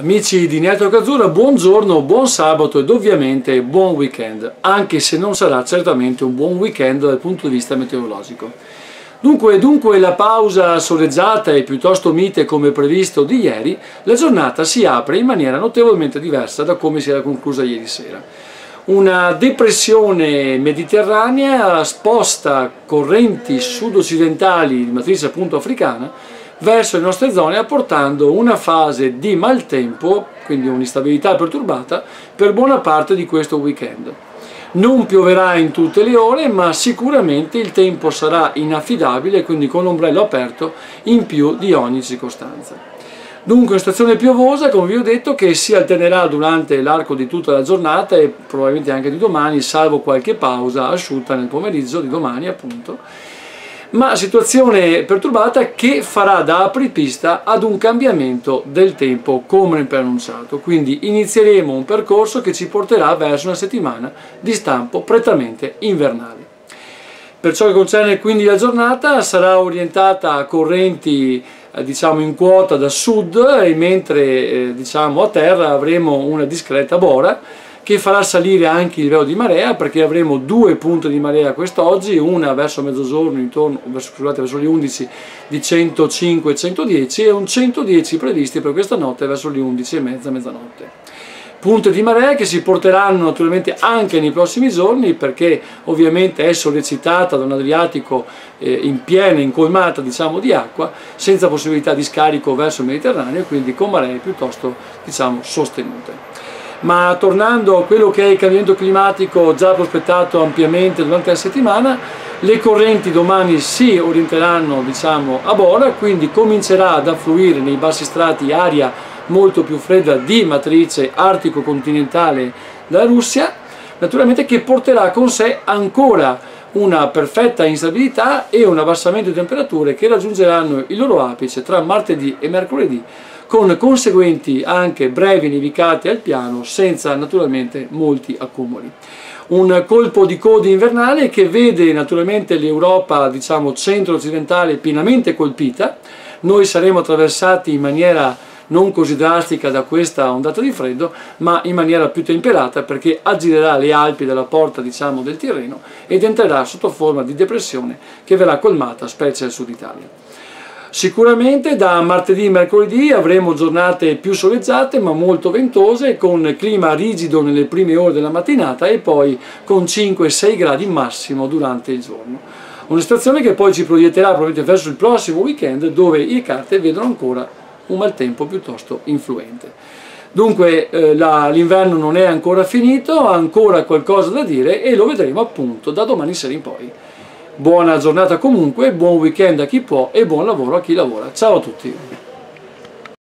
Amici di Network Azzurra, buongiorno, buon sabato ed ovviamente buon weekend, anche se non sarà certamente un buon weekend dal punto di vista meteorologico. Dunque, dunque la pausa soleggiata e piuttosto mite come previsto di ieri, la giornata si apre in maniera notevolmente diversa da come si era conclusa ieri sera. Una depressione mediterranea sposta correnti sud-occidentali di matrice appunto africana verso le nostre zone apportando una fase di maltempo, quindi un'instabilità perturbata, per buona parte di questo weekend. Non pioverà in tutte le ore, ma sicuramente il tempo sarà inaffidabile, quindi con l'ombrello aperto in più di ogni circostanza. Dunque una stazione piovosa, come vi ho detto, che si alternerà durante l'arco di tutta la giornata e probabilmente anche di domani, salvo qualche pausa asciutta nel pomeriggio di domani appunto, ma situazione perturbata che farà da apripista ad un cambiamento del tempo come preannunciato. Quindi inizieremo un percorso che ci porterà verso una settimana di stampo prettamente invernale. Per ciò che concerne quindi la giornata sarà orientata a correnti eh, diciamo in quota da sud e mentre eh, diciamo a terra avremo una discreta bora che farà salire anche il livello di marea perché avremo due punti di marea quest'oggi, una verso mezzogiorno, intorno, verso, scusate, verso le 11 di 105-110 e un 110 previsti per questa notte verso le 11 e mezza, mezzanotte. Punte di marea che si porteranno naturalmente anche nei prossimi giorni perché ovviamente è sollecitata da un Adriatico eh, in piena, incolmata diciamo, di acqua senza possibilità di scarico verso il Mediterraneo quindi con maree piuttosto diciamo, sostenute ma tornando a quello che è il cambiamento climatico già prospettato ampiamente durante la settimana, le correnti domani si orienteranno diciamo, a Bora, quindi comincerà ad affluire nei bassi strati aria molto più fredda di matrice artico-continentale dalla Russia, naturalmente che porterà con sé ancora una perfetta instabilità e un abbassamento di temperature che raggiungeranno il loro apice tra martedì e mercoledì con conseguenti anche brevi nevicate al piano senza naturalmente molti accumuli. Un colpo di coda invernale che vede naturalmente l'Europa diciamo centro-occidentale pienamente colpita, noi saremo attraversati in maniera non così drastica da questa ondata di freddo, ma in maniera più temperata perché aggirerà le Alpi dalla porta diciamo, del Tirreno ed entrerà sotto forma di depressione che verrà colmata specie al sud Italia. Sicuramente da martedì e mercoledì avremo giornate più soleggiate ma molto ventose con clima rigido nelle prime ore della mattinata e poi con 5-6 gradi massimo durante il giorno. Una situazione che poi ci proietterà probabilmente verso il prossimo weekend dove le carte vedono ancora un maltempo piuttosto influente. Dunque eh, l'inverno non è ancora finito, ha ancora qualcosa da dire e lo vedremo appunto da domani sera in poi. Buona giornata comunque, buon weekend a chi può e buon lavoro a chi lavora. Ciao a tutti!